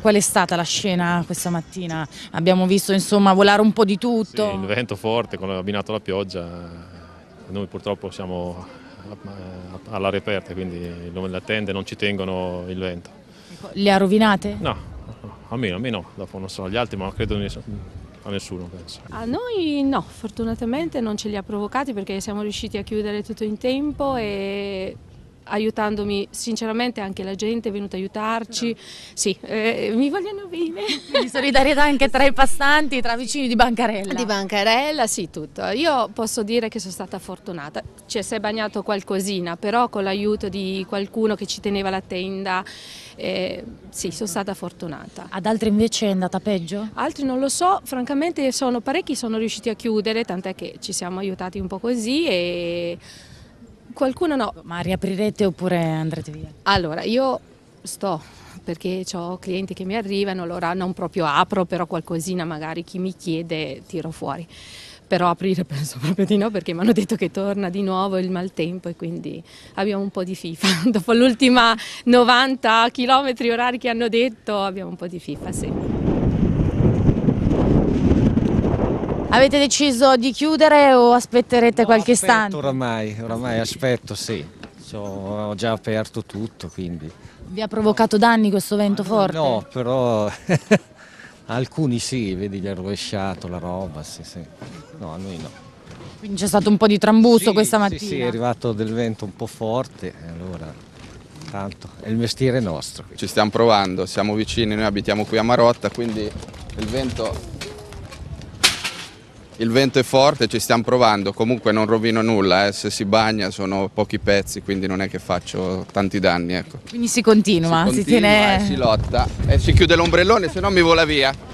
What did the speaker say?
qual è stata la scena questa mattina? Abbiamo visto insomma volare un po' di Sì, tutto. il vento forte, con abbinato alla pioggia, eh, noi purtroppo siamo eh, all'aria aperta, quindi le tende non ci tengono il vento. Le ha rovinate? No, a me, a me no, dopo non so gli altri, ma credo a nessuno penso. A noi no, fortunatamente non ce li ha provocati perché siamo riusciti a chiudere tutto in tempo e aiutandomi sinceramente anche la gente è venuta a aiutarci. Sì, eh, mi vogliono bene. Di solidarietà anche tra i passanti, tra vicini di Bancarella. Di bancarella, sì, tutto. Io posso dire che sono stata fortunata. Cioè, si è bagnato qualcosina, però con l'aiuto di qualcuno che ci teneva la tenda, eh, sì, sono stata fortunata. Ad altri invece è andata peggio? Altri non lo so, francamente sono parecchi sono riusciti a chiudere, tant'è che ci siamo aiutati un po' così e qualcuno no. Ma riaprirete oppure andrete via? Allora, io sto perché ho clienti che mi arrivano, allora non proprio apro, però qualcosina magari chi mi chiede tiro fuori. Però aprire penso proprio di no perché mi hanno detto che torna di nuovo il maltempo e quindi abbiamo un po' di FIFA. Dopo l'ultima 90 km orari che hanno detto abbiamo un po' di FIFA, sì. Avete deciso di chiudere o aspetterete No, qualche aspetto istante? Oramai, oramai aspetto, sì. Ho già aperto tutto, quindi. Vi ha provocato danni questo vento forte? No, però alcuni sì, vedi gli ha rovesciato la roba, sì, sì. No, a noi no. Quindi c'è stato un po' di trambusto Sì, questa sì, mattina? Sì, è arrivato del vento un po' forte, e allora tanto è il mestiere nostro. Ci stiamo provando, siamo vicini, noi abitiamo qui a Marotta, quindi il vento, il vento è forte, ci stiamo provando, comunque non rovino nulla, eh, se si bagna sono pochi pezzi, quindi non è che faccio tanti danni. Ecco. Quindi si continua, si, continua, tiene... eh, si lotta e si chiude l'ombrellone, se no mi vola via.